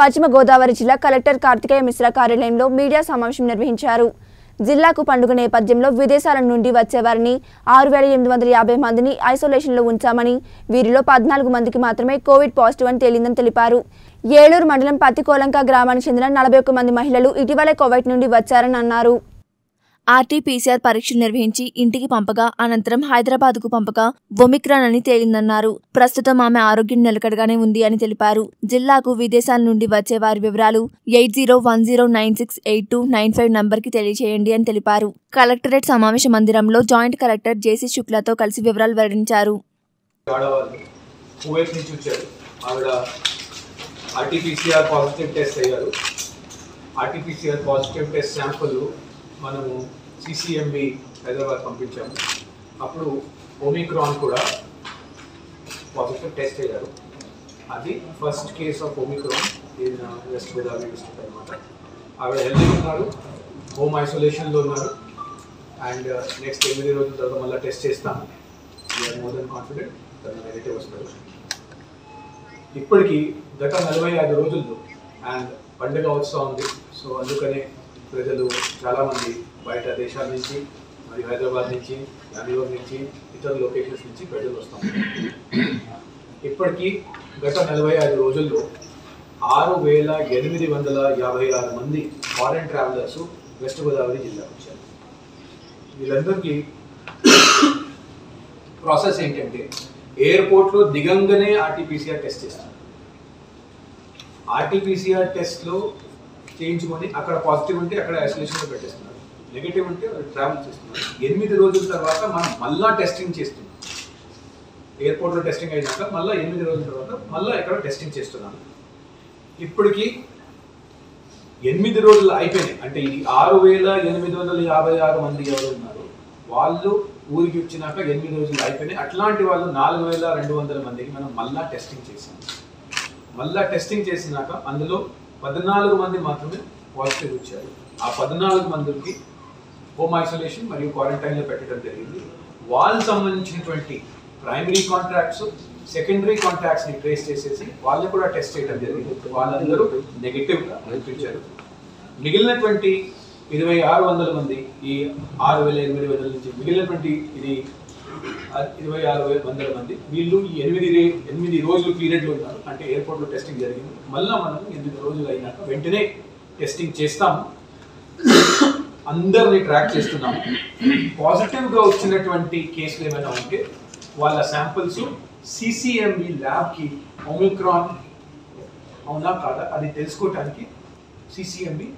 పశ్చిమ గోదావరి జిల్లా కలెక్టర్ కార్తికేయ మిశ్రా కార్యాలయంలో మీడియా సమావేశం నిర్వహించారు. జిల్లాకు పండుగ నేపథ్యంలో విదేశాల నుండి వచ్చేవారిని ఆరు వేల ఎనిమిది వందల యాభై మందిని ఐసోలేషన్లో ఉంచామని వీరిలో పద్నాలుగు మందికి మాత్రమే కోవిడ్ పాజిటివ్ అని తేలిందని తెలిపారు. ఏలూరు మండలం పత్తికోలంక గ్రామానికి చెందిన నలభై ఒక్క మంది మహిళలు ఇటీవలే కోవిడ్ నుండి వచ్చారని అన్నారు. ఆర్టీపీసీఆర్ పరీక్షలు నిర్వహించి ఇంటికి పంపగా అనంతరం హైదరాబాద్కు పంపగా ఒమిక్రాన్ అని తేలిందన్నారు. ప్రస్తుతం ఆమె ఆరోగ్యం నిలకడగానే ఉంది అని తెలిపారు. జిల్లాకు విదేశాల నుండి వచ్చే వారి వివరాలు eight zero one zero nine six eight two nine five నంబర్కి తెలియజేయండి అని తెలిపారు. కలెక్టరేట్ సమావేశ మందిరంలో జాయింట్ కలెక్టర్ జేసీ శుక్లాతో కలిసి వివరాలు వెల్లడించారు. ఆర్టీపీసీఆర్ పాజిటివ్ టెస్ట్ అయ్యారు. ఆర్టీపీసీఆర్ పాజిటివ్ టెస్ట్ శాంపుల్ మనము సిసిఎంబి హైదరాబాద్ పంపించాము. అప్పుడు ఓమిక్రాన్ కూడా పాజిటివ్ టెస్ట్ అయ్యారు. అది first case of Omicron in West Godavari district అనమాట ఆవిడ హెల్తీ ఉన్నారు హోమ్ ఐసోలేషన్లో ఉన్నారు. అండ్ నెక్స్ట్ uh, ఎనిమిది రోజుల తర్వాత మళ్ళీ టెస్ట్ చేస్తాము we are more than confident తను నెగిటివ్ వస్తారు ఇప్పటికీ గత నలభై ఐదు రోజుల్లో అండ్ పండుగ వస్తూ ఉంది. సో అందుకనే ప్రజలు చాలామంది బయట దేశాల నుంచి మరియు హైదరాబాద్ నుంచి బెంగళూరు నుంచి ఇతర లొకేషన్స్ నుంచి ప్రజలు వస్తాం ఇప్పటికీ గత నలభై ఐదు రోజుల్లో ఆరు వేల ఎనిమిది వందల యాభై ఆరు మంది ఫారెన్ ట్రావెలర్స్ వెస్ట్ గోదావరి జిల్లాకు వచ్చారు. వీళ్ళందరికీ ప్రాసెస్ ఏంటంటే ఎయిర్పోర్ట్లో దిగంగానే ఆర్టీపీసీఆర్ టెస్ట్ చేస్తారు. ఆర్టీపీసీఆర్ టెస్ట్లో చేయించుకొని అక్కడ పాజిటివ్ ఉంటే అక్కడ ఐసోలేషన్లో పెట్టేస్తున్నారు. నెగిటివ్ ఉంటే ట్రావెల్ చేస్తున్నారు. ఎనిమిది రోజుల తర్వాత మనం మళ్ళా టెస్టింగ్ చేస్తున్నాం. ఎయిర్పోర్ట్లో టెస్టింగ్ అయినాక మళ్ళీ ఎనిమిది రోజుల తర్వాత మళ్ళీ ఇక్కడ టెస్టింగ్ చేస్తున్నాను ఇప్పటికీ ఎనిమిది రోజులు అయిపోయినాయి. అంటే ఇది ఆరు వేల ఎనిమిది వందల యాభై ఆరు మంది ఎవరు ఉన్నారు వాళ్ళు ఊరికి వచ్చినాక ఎనిమిది రోజులు అయిపోయినాయి. అట్లాంటి వాళ్ళు నాలుగు వేల రెండు వందల మందికి మనం మళ్ళా టెస్టింగ్ చేసాం మళ్ళా టెస్టింగ్ చేసినాక అందులో పద్నాలుగు మంది మాత్రమే పాజిటివ్ వచ్చారు. ఆ పద్నాలుగు మందికి హోమ్ ఐసోలేషన్ మరియు క్వారంటైన్లో పెట్టడం జరిగింది. వాళ్ళకి సంబంధించినటువంటి ప్రైమరీ కాంట్రాక్ట్స్ సెకండరీ కాంట్రాక్ట్స్ని ట్రేస్ చేసేసి వాళ్ళని కూడా టెస్ట్ చేయడం జరిగింది. వాళ్ళందరూ నెగిటివ్గా కనిపించారు మిగిలినటువంటి ఇరవై ఆరు వందల మంది ఈ ఆరు వేల ఎనిమిది వందల నుంచి మిగిలినటువంటి ఇది ఇరవై ఆరు వేల వందల మంది. వీళ్ళు ఈ ఎనిమిది రే- ఎనిమిది రోజులు పీరియడ్లో ఉన్నారు అంటే ఎయిర్పోర్ట్లో టెస్టింగ్ జరిగింది. మళ్ళీ మనం ఎనిమిది రోజులు అయినాక వెంటనే టెస్టింగ్ చేస్తాము. అందరిని ట్రాక్ చేస్తున్నాము. పాజిటివ్గా వచ్చినటువంటి కేసులు ఏమైనా ఉంటే వాళ్ళ శాంపిల్స్ సిసిఎంబి ల్యాబ్కి ఒమిక్రాన్ అవునా కాదా? అది తెలుసుకోవటానికి సిసిఎంబి